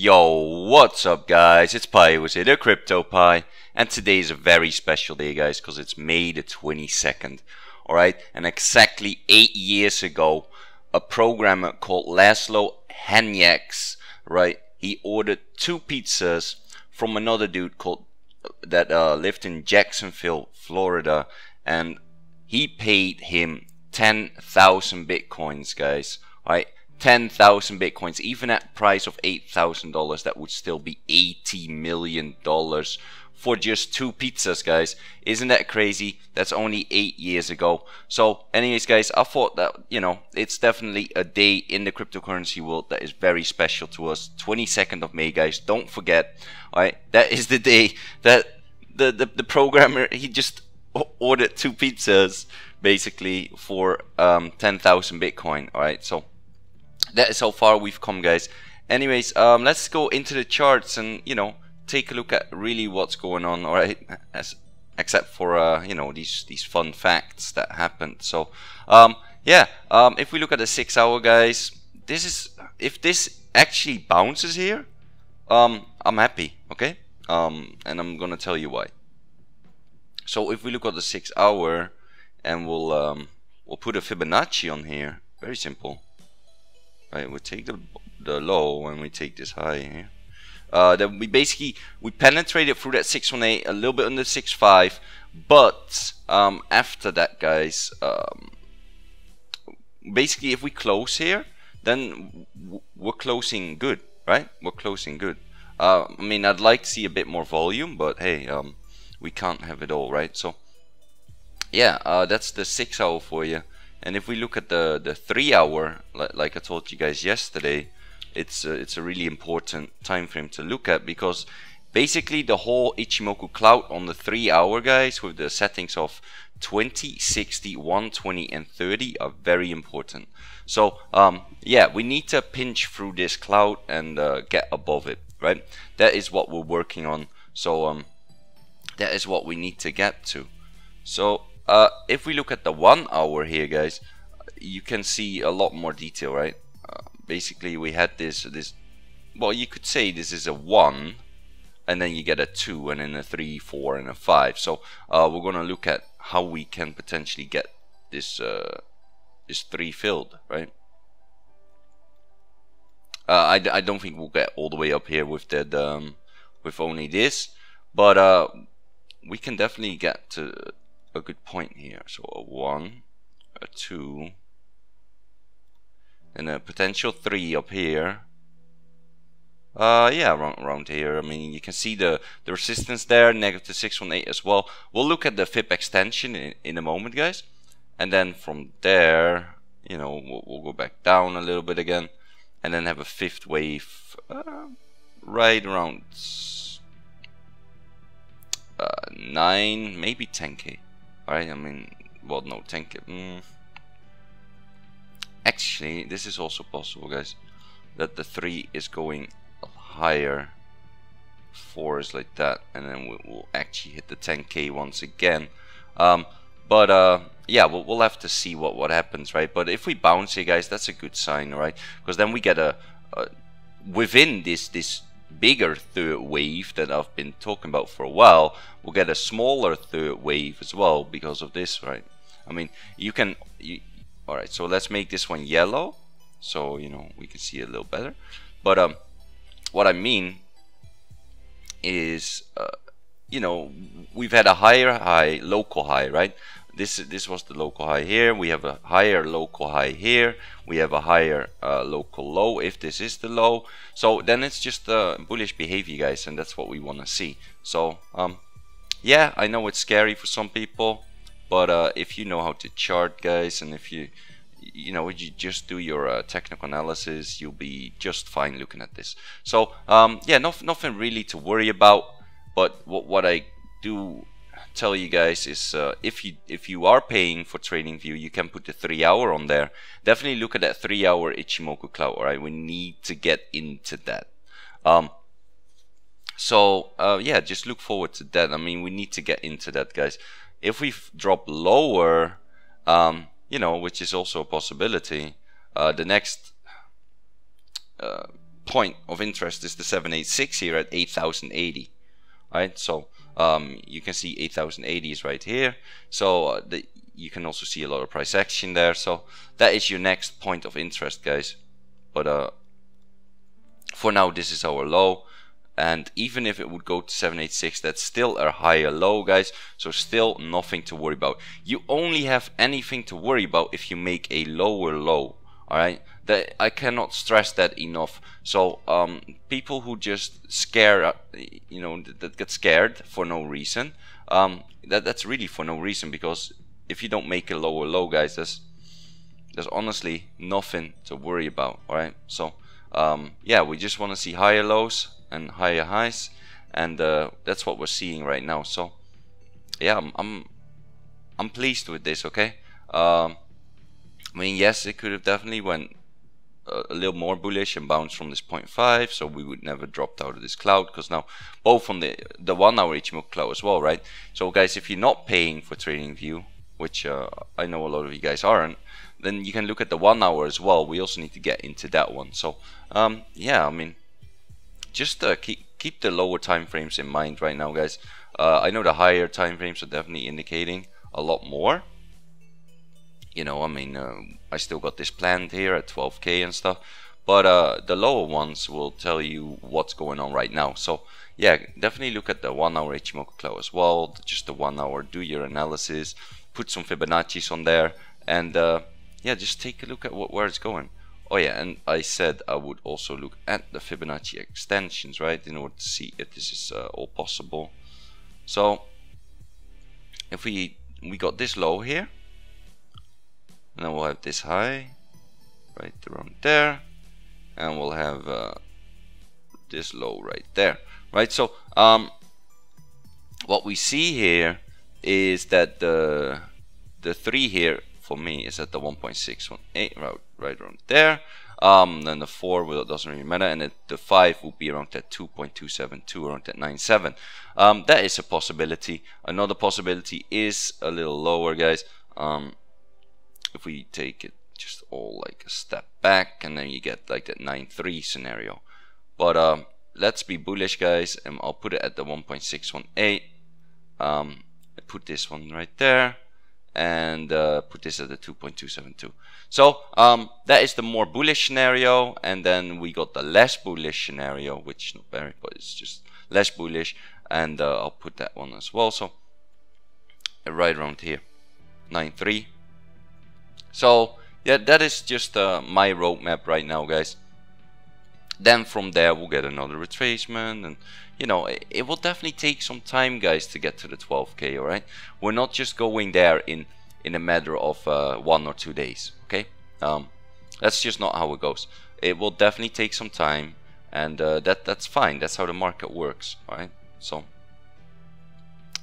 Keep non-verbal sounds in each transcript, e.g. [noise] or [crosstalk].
Yo, what's up guys? It's Pi with the Cryptopy and today is a very special day guys because it's May the 22nd. Alright, and exactly 8 years ago a programmer called Laszlo Hanyecz, right, he ordered two pizzas from another dude called that uh, lived in Jacksonville, Florida and he paid him 10,000 bitcoins guys, right? 10,000 bitcoins, even at price of $8,000, that would still be $80 million for just two pizzas, guys. Isn't that crazy? That's only eight years ago. So, anyways, guys, I thought that, you know, it's definitely a day in the cryptocurrency world that is very special to us. 22nd of May, guys. Don't forget, alright? That is the day that the, the, the programmer, he just ordered two pizzas, basically, for um, 10,000 Bitcoin, alright? So, that is how far we've come guys. Anyways um, let's go into the charts and you know take a look at really what's going on alright as except for uh, you know these these fun facts that happened. So um, yeah um, if we look at the six hour guys this is if this actually bounces here um, I'm happy okay? Um, and I'm gonna tell you why. So if we look at the six hour and we'll um, we'll put a Fibonacci on here very simple right we take the the low and we take this high uh, then we basically we penetrated through that 618 a little bit under 65 but um, after that guys um, basically if we close here then we're closing good right? We're closing good. Uh, I mean I'd like to see a bit more volume but hey um, we can't have it all right? So yeah uh, that's the six hour for you and if we look at the the three hour, like, I told you guys yesterday, it's a, it's a really important time frame to look at because basically the whole Ichimoku cloud on the three hour guys with the settings of 20, 60, 120 and 30 are very important. So um, yeah, we need to pinch through this cloud and uh, get above it, right? That is what we're working on. So um, that is what we need to get to. So uh, if we look at the one hour here, guys, you can see a lot more detail, right? Uh, basically, we had this, this, well, you could say this is a one, and then you get a two, and then a three, four, and a five. So uh, we're gonna look at how we can potentially get this, uh, this three filled, right? Uh, I, I don't think we'll get all the way up here with that, um, with only this, but uh, we can definitely get to a good point here. So a 1, a 2, and a potential 3 up here. Uh, yeah, around, around here. I mean, you can see the, the resistance there, negative 618 as well. We'll look at the FIB extension in, in a moment, guys. And then from there, you know, we'll, we'll go back down a little bit again. And then have a fifth wave uh, right around uh, 9, maybe 10k. Alright, I mean, well, no, tank. Mm. Actually, this is also possible, guys. That the 3 is going higher. 4 is like that. And then we will actually hit the 10k once again. Um, but, uh, yeah, we'll, we'll have to see what, what happens, right? But if we bounce here, guys, that's a good sign, right? Because then we get a, a within this this bigger third wave that I've been talking about for a while, we'll get a smaller third wave as well because of this, right? I mean, you can, you, all right, so let's make this one yellow so, you know, we can see a little better. But um, what I mean is, uh, you know, we've had a higher high, local high, right? This this was the local high here. We have a higher local high here. We have a higher uh, local low if this is the low. So then it's just uh, bullish behavior guys and that's what we want to see. So um yeah I know it's scary for some people but uh, if you know how to chart guys and if you you know you just do your uh, technical analysis you'll be just fine looking at this. So um, yeah no, nothing really to worry about but what, what I tell you guys is uh, if you if you are paying for TradingView, you can put the three hour on there. Definitely look at that three hour Ichimoku cloud. All right, we need to get into that. Um, so uh, yeah, just look forward to that. I mean, we need to get into that, guys. If we drop lower, um, you know, which is also a possibility, uh, the next uh, point of interest is the 786 here at 8080 right so um, you can see 8080 is right here. So uh, the, you can also see a lot of price action there. So that is your next point of interest guys. But uh, for now this is our low. And even if it would go to 786 that's still a higher low guys. So still nothing to worry about. You only have anything to worry about if you make a lower low all right that I cannot stress that enough. So um, people who just scare you know that get scared for no reason um, that that's really for no reason because if you don't make a lower low guys there's there's honestly nothing to worry about all right so um, yeah we just want to see higher lows and higher highs and uh, that's what we're seeing right now. So yeah I'm I'm, I'm pleased with this okay? Um, I mean yes it could have definitely went a, little more bullish and bounce from this 0.5 so we would never dropped out of this cloud because now both on the the one hour Ichimoku cloud as well right? So guys if you're not paying for TradingView which uh, I know a lot of you guys aren't then you can look at the one hour as well. We also need to get into that one. So um, yeah I mean just uh, keep keep the lower time frames in mind right now guys. Uh, I know the higher time frames are definitely indicating a lot more you know I mean uh, I still got this planned here at 12k and stuff but uh, the lower ones will tell you what's going on right now so yeah definitely look at the one hour Ichimoku as well just the one hour do your analysis put some Fibonacci's on there and uh, yeah just take a look at what, where it's going Oh yeah, and I said I would also look at the Fibonacci extensions, right, in order to see if this is uh, all possible. So if we we got this low here, and then we'll have this high, right around there, and we'll have uh, this low right there, right? So um, what we see here is that the the three here for me is at the 1.618 right, right around there. Um, then the 4 well, doesn't really matter, and it, the 5 will be around that 2.272, around that 97. Um, that is a possibility. Another possibility is a little lower, guys. Um, if we take it just all like a step back, and then you get like that 9.3 scenario. But um, let's be bullish, guys, and I'll put it at the 1.618. Um, put this one right there and uh, put this at the 2.272. So um, that is the more bullish scenario, and then we got the less bullish scenario, which not very, but it's just less bullish, and uh, I'll put that one as well. So right around here, 9.3. So yeah, that is just uh, my roadmap right now, guys. Then from there we'll get another retracement and you know, it, it, will definitely take some time, guys, to get to the 12k. All right, we're not just going there in in a matter of uh, one or two days. Okay, um, that's just not how it goes. It will definitely take some time, and uh, that that's fine. That's how the market works. All right, so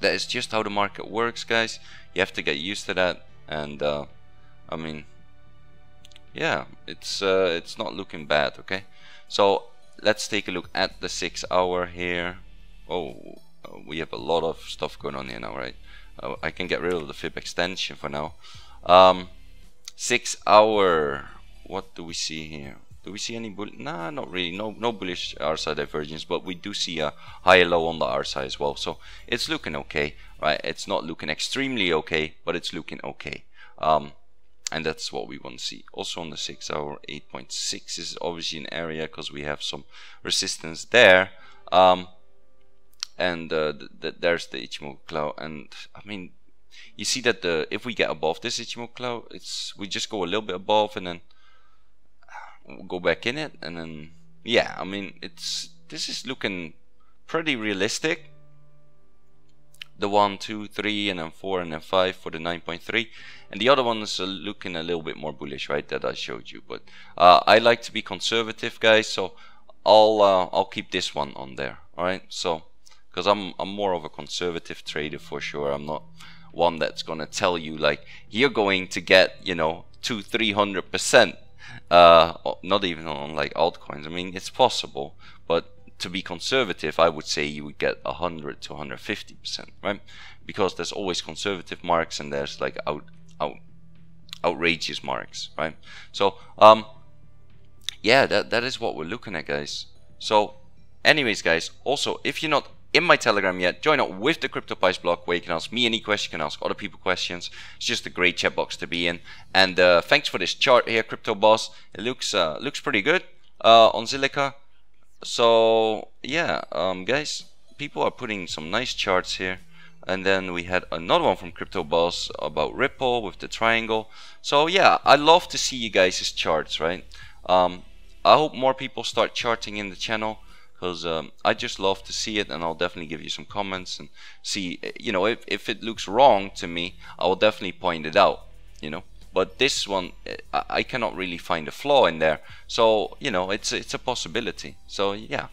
that is just how the market works, guys. You have to get used to that, and uh, I mean, yeah, it's uh, it's not looking bad. Okay, so let's take a look at the six hour here. Oh, uh, we have a lot of stuff going on here now, right? Uh, I can get rid of the fib extension for now. Um, six hour. What do we see here? Do we see any bull? Nah, not really. No, no bullish RSI divergence, but we do see a higher low on the RSI as well. So it's looking okay, right? It's not looking extremely okay, but it's looking okay. Um, and that's what we want to see. Also on the 6 hour 8.6 is obviously an area because we have some resistance there. Um, and uh, th th there's the Ichimoku cloud. And I mean you see that the if we get above this Ichimoku cloud it's we just go a little bit above and then we'll go back in it. And then yeah I mean it's this is looking pretty realistic the 1, 2, 3, and then 4, and then 5 for the 9.3. And the other ones are looking a little bit more bullish, right, that I showed you. But uh, I like to be conservative, guys, so I'll uh, I'll keep this one on there, alright? So, because I'm, I'm more of a conservative trader for sure. I'm not one that's going to tell you, like, you're going to get, you know, 2 300%. Uh, not even on like altcoins. I mean, it's possible, but to be conservative, I would say you would get 100 to 150 percent, right? Because there's always conservative marks and there's like out, out outrageous marks, right? So um, yeah, that that is what we're looking at, guys. So, anyways, guys, also if you're not in my Telegram yet, join up with the Cryptopy's Block where you can ask me any question, you can ask other people questions. It's just a great chat box to be in. And uh, thanks for this chart here, Crypto Boss. It looks uh, looks pretty good uh, on Zilliqa. So yeah, um, guys, people are putting some nice charts here. And then we had another one from Crypto Boss about Ripple with the triangle. So yeah, I love to see you guys' charts, right? Um, I hope more people start charting in the channel because um, I just love to see it and I'll definitely give you some comments and see you know if, if it looks wrong to me I will definitely point it out you know but this one I, I cannot really find a flaw in there so you know it's it's a possibility so yeah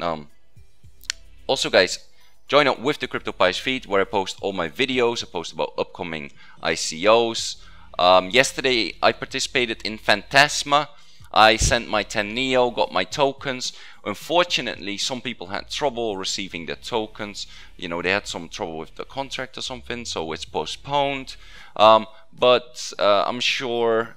um, also guys join up with the Cryptopy's feed where I post all my videos I post about upcoming ICOs um, yesterday I participated in Phantasma I sent my 10 Neo, got my tokens. Unfortunately, some people had trouble receiving their tokens. You know, they had some trouble with the contract or something, so it's postponed. Um, but uh, I'm sure,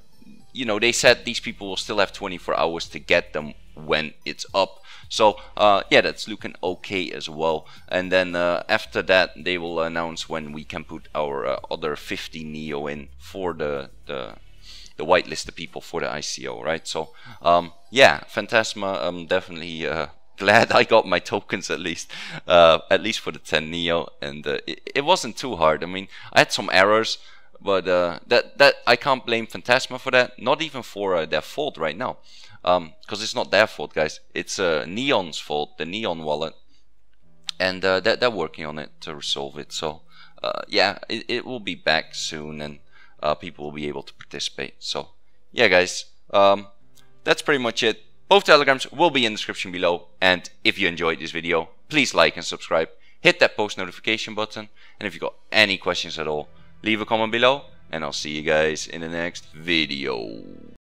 you know, they said these people will still have 24 hours to get them when it's up. So uh, yeah, that's looking okay as well. And then uh, after that, they will announce when we can put our uh, other 50 Neo in for the the the whitelisted people for the ICO, right? So um, yeah, Phantasma. I'm definitely uh, [laughs] glad I got my tokens at least, uh, at least for the 10 Neo, and uh, it, it, wasn't too hard. I mean, I had some errors, but uh, that that I can't blame Phantasma for that. Not even for uh, their fault right now, because um, it's not their fault, guys. It's uh, Neon's fault, the Neon wallet, and they're, they're working on it to resolve it. So yeah, it, it will be back soon, and uh, people will be able to participate. So yeah, guys, um, that's pretty much it. Both telegrams will be in the description below. And if you enjoyed this video, please like and subscribe. Hit that post notification button. And if you got any questions at all, leave a comment below. And I'll see you guys in the next video.